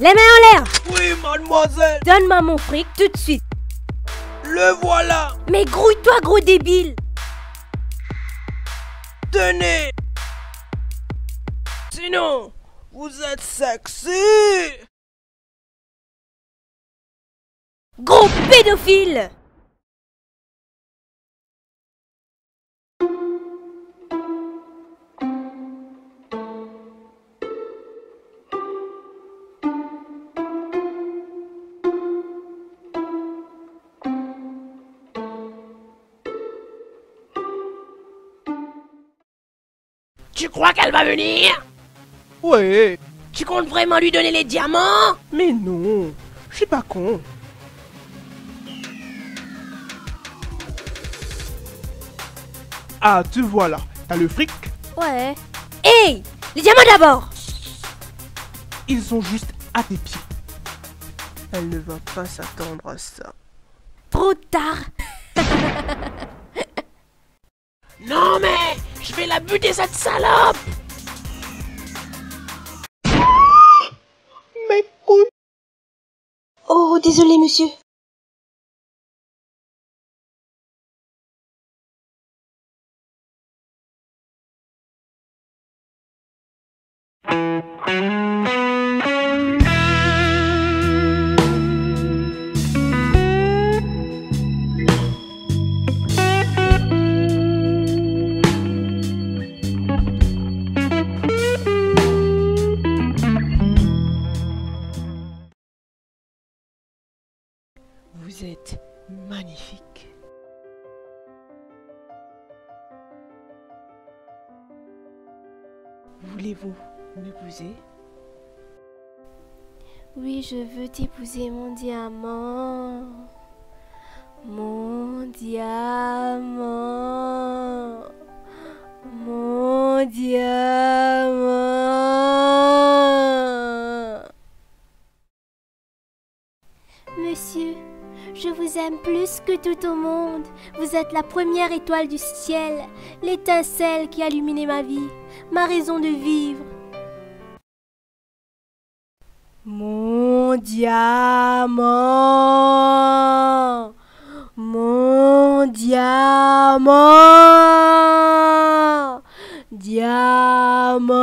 Les mains en l'air. Oui, mademoiselle. Donne-moi mon fric tout de suite. Le voilà. Mais grouille-toi, gros débile. Tenez. Sinon, vous êtes sexy. Gros pédophile Tu crois qu'elle va venir? Ouais, Tu comptes vraiment lui donner les diamants? Mais non, je suis pas con. Ah, te voilà. T'as le fric? Ouais. Hey Les diamants d'abord Ils sont juste à tes pieds. Elle ne va pas s'attendre à ça. Trop tard vais la buter cette salope Mais Oh, désolé, monsieur. Vous magnifique. Voulez-vous m'épouser Oui, je veux t'épouser, mon diamant. Je vous aime plus que tout au monde. Vous êtes la première étoile du ciel, l'étincelle qui a illuminé ma vie, ma raison de vivre. Mon diamant. Mon diamant. Diamant.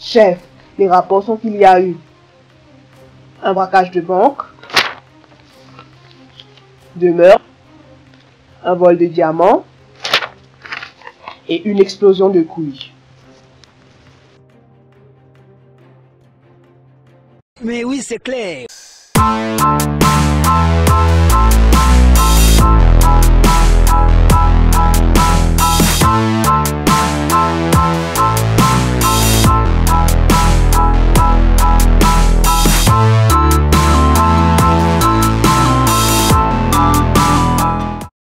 Chef, les rapports sont qu'il y a eu un braquage de banque, deux meurtres, un vol de diamants et une explosion de couilles. Mais oui, c'est clair.